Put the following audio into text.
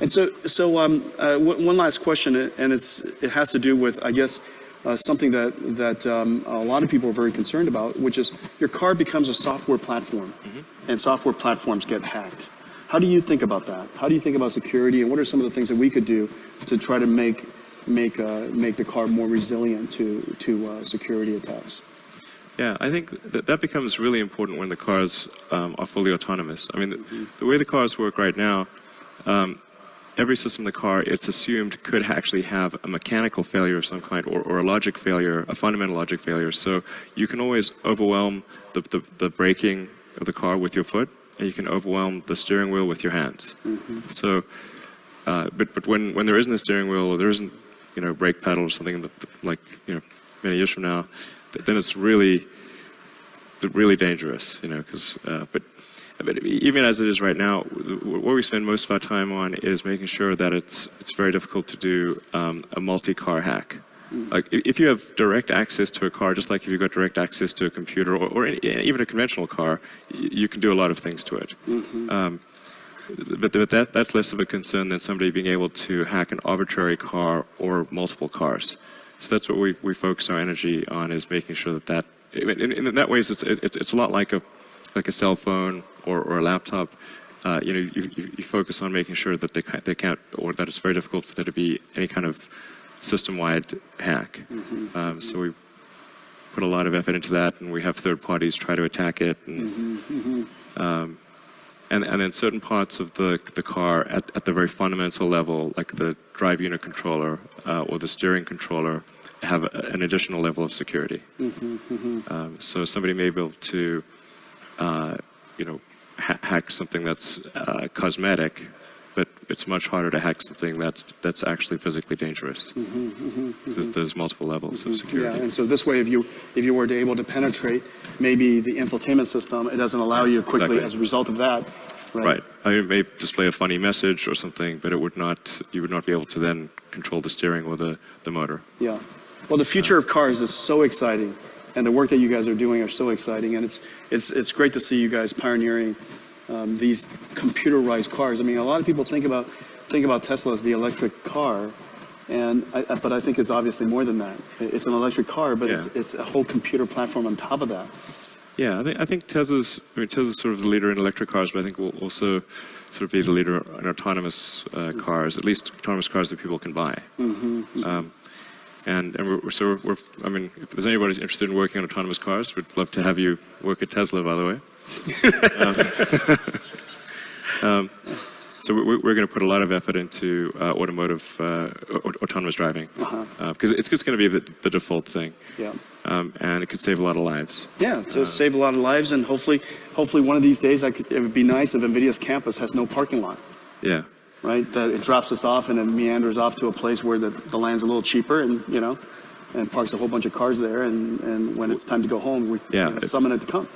And so, so um, uh, one one last question, and it's, it has to do with, I guess, uh, something that, that um, a lot of people are very concerned about, which is your car becomes a software platform, and software platforms get hacked. How do you think about that? How do you think about security, and what are some of the things that we could do to try to make, make, uh, make the car more resilient to, to uh, security attacks? Yeah, I think that that becomes really important when the cars um, are fully autonomous. I mean, the, the way the cars work right now, um, every system in the car, it's assumed could actually have a mechanical failure of some kind or, or a logic failure, a fundamental logic failure. So you can always overwhelm the, the, the braking of the car with your foot, and you can overwhelm the steering wheel with your hands. So, uh, but, but when, when there isn't a steering wheel or there isn't, you know, brake pedal or something that, like, you know, many years from now, then it's really, really dangerous, you know, because, uh, but, but even as it is right now, what we spend most of our time on is making sure that it's, it's very difficult to do um, a multi-car hack. Like, if you have direct access to a car, just like if you've got direct access to a computer or, or any, even a conventional car, you can do a lot of things to it. Um, but, but that, that's less of a concern than somebody being able to hack an arbitrary car or multiple cars. So that's what we, we focus our energy on is making sure that that, in, in, in that ways, it's, it's, it's a lot like a, like a cell phone or, or a laptop. Uh, you know, you, you, you focus on making sure that they can't, they can't, or that it's very difficult for there to be any kind of system-wide hack. Um, so we put a lot of effort into that, and we have third parties try to attack it. And, um, and, and then certain parts of the, the car at, at the very fundamental level, like the drive unit controller uh, or the steering controller, have a, an additional level of security. Um, so somebody may be able to, Uh, you know, ha- hack something that's uh, cosmetic, but it's much harder to hack something that's that's actually physically dangerous. Mm-hmm, mm-hmm, mm-hmm. There's, there's multiple levels of security. Yeah, and so this way, if you, if you were to be able to penetrate maybe the infotainment system, it doesn't allow you quickly Exactly. as a result of that. Right. I mean, it may display a funny message or something, but it would not. You would not be able to then control the steering or the, the motor. Yeah. Well, the future of cars is so exciting, and the work that you guys are doing are so exciting, and it's it's it's great to see you guys pioneering um, these computerized cars. I mean, a lot of people think about think about Tesla as the electric car, and I, but I think it's obviously more than that. It's an electric car, but it's Yeah. it's a whole computer platform on top of that. Yeah, I think I think Tesla's. I mean, Tesla's sort of the leader in electric cars, but I think we'll also sort of be the leader in autonomous uh, cars, at least autonomous cars that people can buy. Um, and and we're, so we're. I mean, if there's anybody who's interested in working on autonomous cars, we'd love to have you work at Tesla. By the way. um, um, so we're, we're going to put a lot of effort into uh, automotive uh, autonomous driving because it's just going to be the, the default thing, Yeah. um, and it could save a lot of lives. Yeah, to save a lot of lives, and hopefully, hopefully one of these days, I could, it would be nice if NVIDIA's campus has no parking lot. Yeah. Right? That it drops us off and it meanders off to a place where the, the land's a little cheaper and, you know, and parks a whole bunch of cars there. And, and when it's time to go home, we Yeah. you know, summon it to come.